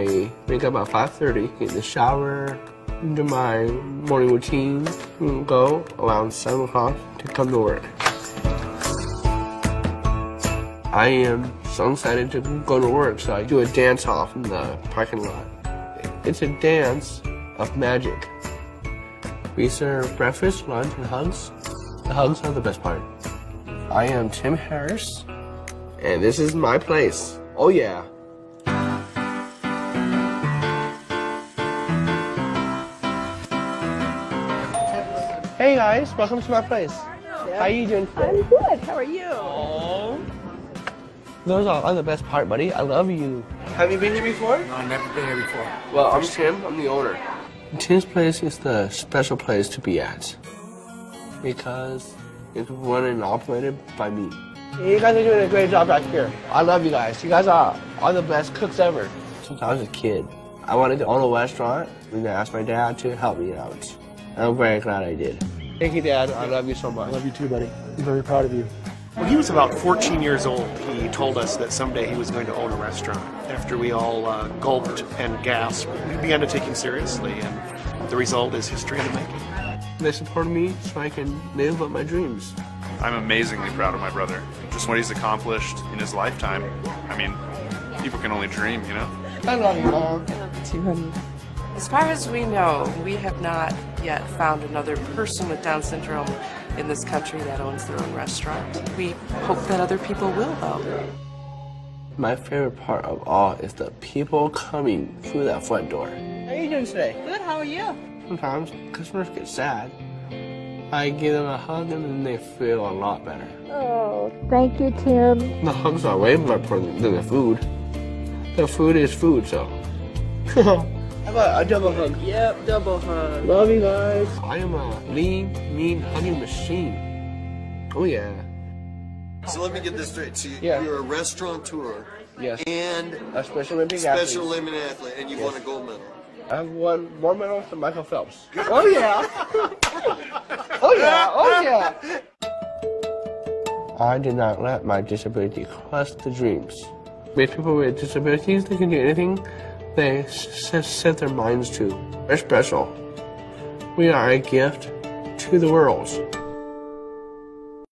I wake up at 5.30, get in the shower, do my morning routine, and go around 7 o'clock to come to work. I am so excited to go to work, so I do a dance off in the parking lot. It's a dance of magic. We serve breakfast, lunch, and hugs. The hugs are the best part. I am Tim Harris, and this is my place. Oh yeah. Hey guys, welcome to my place. How are you doing today? I'm good. How are you? Those are, are the best part, buddy. I love you. Have you been here before? No, I've never been here before. Well, I'm Tim. I'm the owner. Tim's place is the special place to be at because it's run and operated by me. You guys are doing a great job right here. I love you guys. You guys are, are the best cooks ever. Since I was a kid, I wanted to own a restaurant and I asked my dad to help me out. And I'm very glad I did. Thank you, Dad. I love you so much. I love you too, buddy. I'm very proud of you. When he was about 14 years old, he told us that someday he was going to own a restaurant. After we all uh, gulped and gasped, we began to take him seriously, and the result is history in the making. They support me so I can live out my dreams. I'm amazingly proud of my brother. Just what he's accomplished in his lifetime. I mean, people can only dream, you know? I love you, Mom. As far as we know, we have not yet found another person with Down syndrome in this country that owns their own restaurant. We hope that other people will, though. My favorite part of all is the people coming through that front door. How are you doing today? Good. How are you? Sometimes customers get sad. I give them a hug and then they feel a lot better. Oh, thank you, Tim. The hugs are way more important than the food. The food is food, so. How about a double hug? Yep, double hug. Love you guys. I am a lean, mean hugging machine. Oh yeah. So let me get this straight. So you, Yeah. you're a restaurateur Yes. and A Special Olympic special athlete. Olympic athlete, and you won a gold medal. I've won more medals than Michael Phelps. Oh yeah. oh yeah. Oh yeah. I did not let my disability crush the dreams. With people with disabilities, they can do anything they set their minds to. We're special. We are a gift to the world.